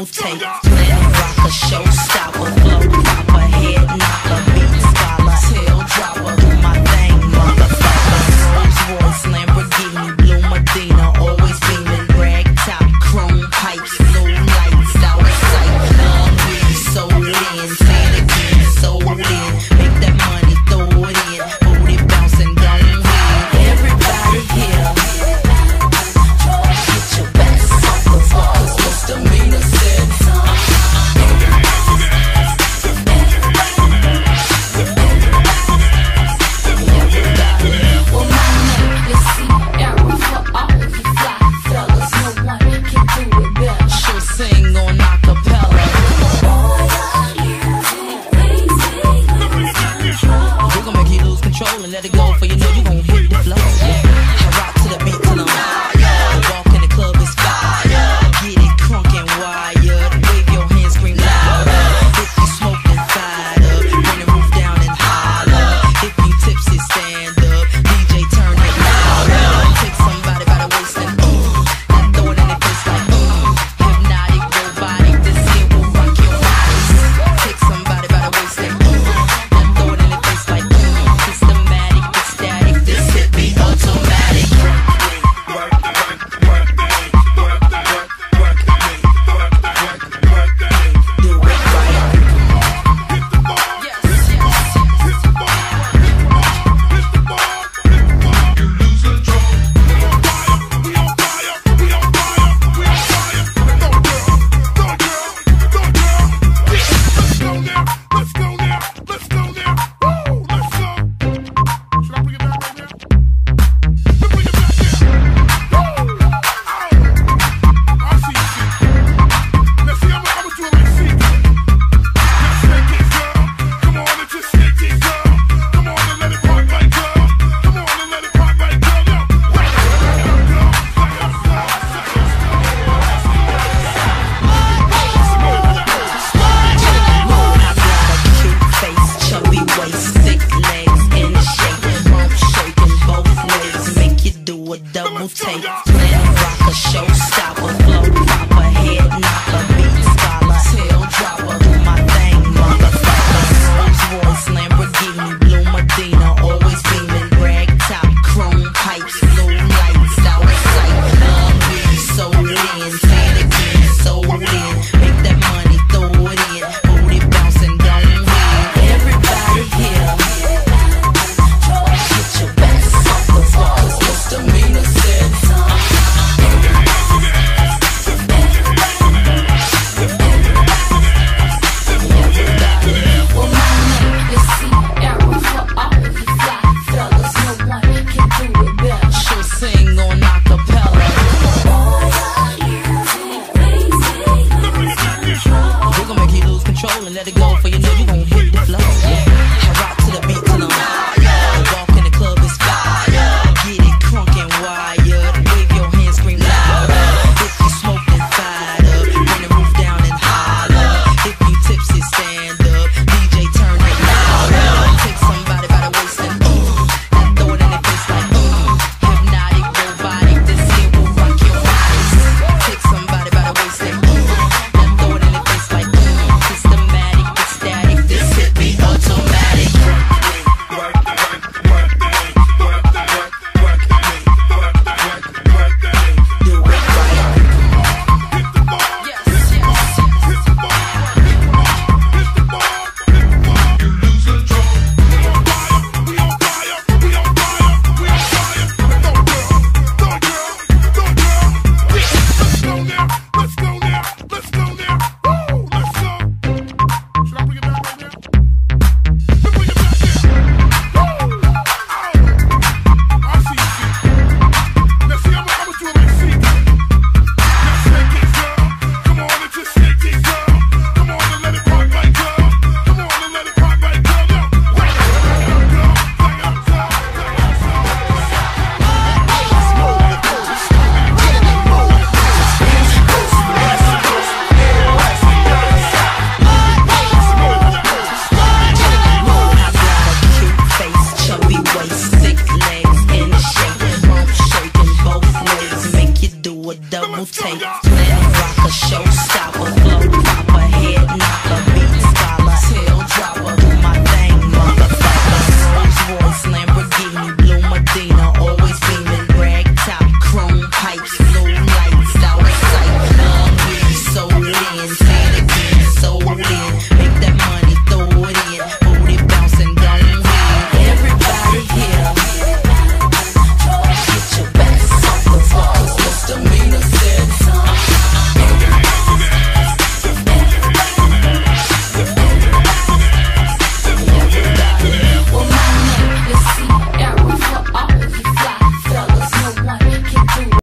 double take. control and let it go, for you know you won't hit the flow.